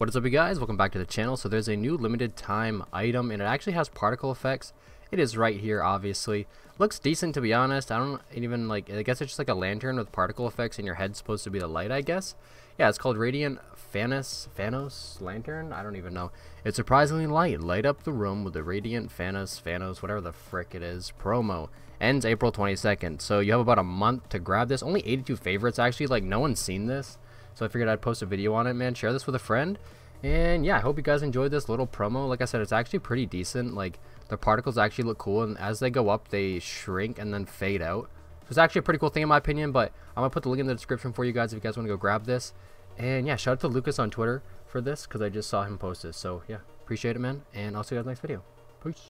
What is up you guys? Welcome back to the channel. So there's a new limited time item and it actually has particle effects. It is right here obviously. Looks decent to be honest. I don't even like I guess it's just like a lantern with particle effects and your head's supposed to be the light I guess. Yeah, it's called Radiant Fanous Fanous Lantern? I don't even know. It's surprisingly light. Light up the room with the Radiant Fanous Fanous whatever the frick it is promo. Ends April 22nd. So you have about a month to grab this. Only 82 favorites actually. Like no one's seen this. So I figured I'd post a video on it, man. Share this with a friend. And yeah, I hope you guys enjoyed this little promo. Like I said, it's actually pretty decent. Like the particles actually look cool, and as they go up, they shrink and then fade out. So it's actually a pretty cool thing in my opinion. But I'm gonna put the link in the description for you guys if you guys want to go grab this. And yeah, shout out to Lucas on Twitter for this because I just saw him post this. So yeah, appreciate it, man. And I'll see you guys next video. Peace.